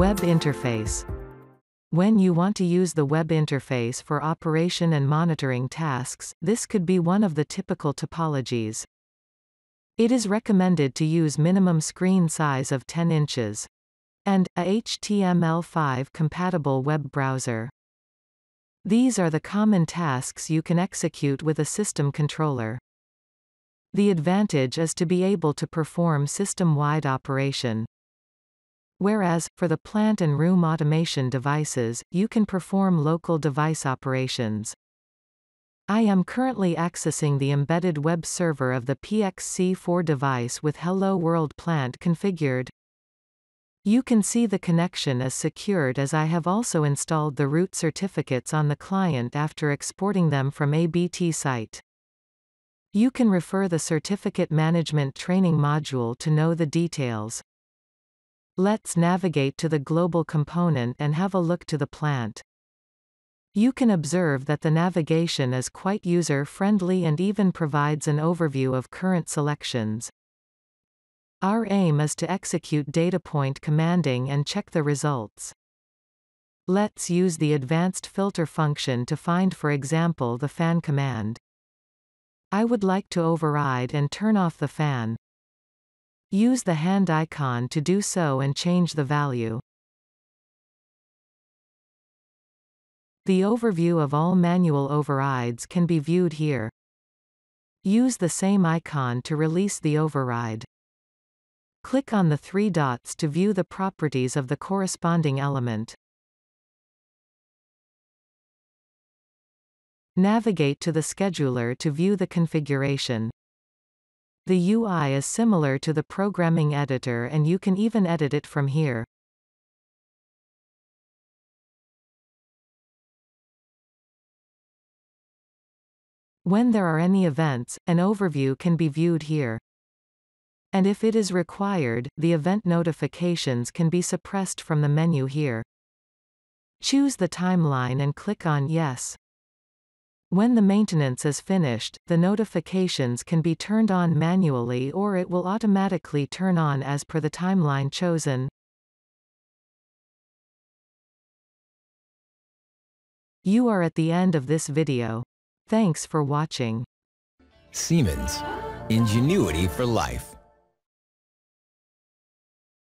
Web interface. When you want to use the web interface for operation and monitoring tasks, this could be one of the typical topologies. It is recommended to use minimum screen size of 10 inches and a HTML5 compatible web browser. These are the common tasks you can execute with a system controller. The advantage is to be able to perform system-wide operation. Whereas, for the plant and room automation devices, you can perform local device operations. I am currently accessing the embedded web server of the PXC4 device with Hello World Plant configured. You can see the connection is secured as I have also installed the root certificates on the client after exporting them from ABT site. You can refer the Certificate Management Training module to know the details. Let's navigate to the global component and have a look to the plant. You can observe that the navigation is quite user-friendly and even provides an overview of current selections. Our aim is to execute data point commanding and check the results. Let's use the advanced filter function to find for example the fan command. I would like to override and turn off the fan. Use the hand icon to do so and change the value. The overview of all manual overrides can be viewed here. Use the same icon to release the override. Click on the three dots to view the properties of the corresponding element. Navigate to the scheduler to view the configuration. The UI is similar to the programming editor and you can even edit it from here. When there are any events, an overview can be viewed here. And if it is required, the event notifications can be suppressed from the menu here. Choose the timeline and click on Yes. When the maintenance is finished, the notifications can be turned on manually or it will automatically turn on as per the timeline chosen. You are at the end of this video. Thanks for watching. Siemens. Ingenuity for life.